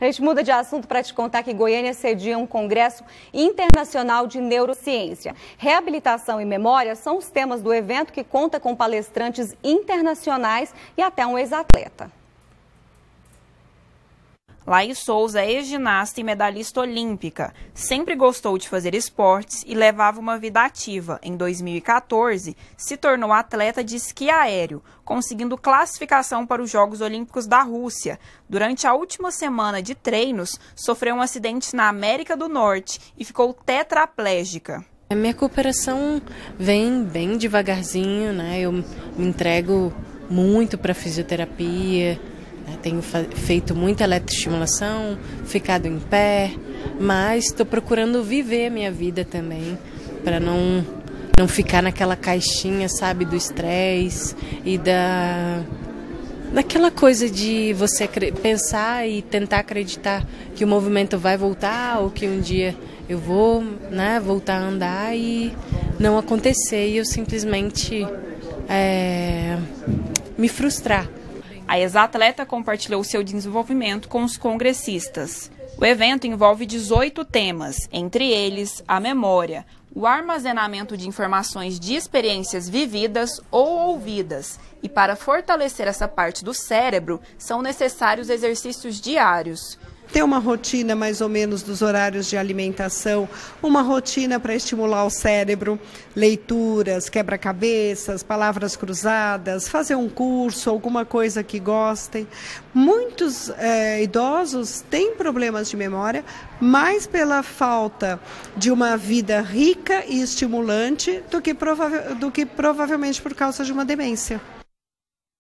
A gente muda de assunto para te contar que Goiânia cedia um congresso internacional de neurociência. Reabilitação e memória são os temas do evento que conta com palestrantes internacionais e até um ex-atleta. Laís Souza é ex-ginasta e medalhista olímpica. Sempre gostou de fazer esportes e levava uma vida ativa. Em 2014, se tornou atleta de esqui aéreo, conseguindo classificação para os Jogos Olímpicos da Rússia. Durante a última semana de treinos, sofreu um acidente na América do Norte e ficou tetraplégica. A minha recuperação vem bem devagarzinho, né? Eu me entrego muito para fisioterapia? Tenho feito muita eletroestimulação, ficado em pé, mas estou procurando viver a minha vida também, para não, não ficar naquela caixinha, sabe, do estresse e da daquela coisa de você pensar e tentar acreditar que o movimento vai voltar ou que um dia eu vou né, voltar a andar e não acontecer e eu simplesmente é, me frustrar. A ex-atleta compartilhou seu desenvolvimento com os congressistas. O evento envolve 18 temas, entre eles a memória, o armazenamento de informações de experiências vividas ou ouvidas. E para fortalecer essa parte do cérebro, são necessários exercícios diários ter uma rotina mais ou menos dos horários de alimentação, uma rotina para estimular o cérebro, leituras, quebra-cabeças, palavras cruzadas, fazer um curso, alguma coisa que gostem. Muitos é, idosos têm problemas de memória, mais pela falta de uma vida rica e estimulante do que, do que provavelmente por causa de uma demência.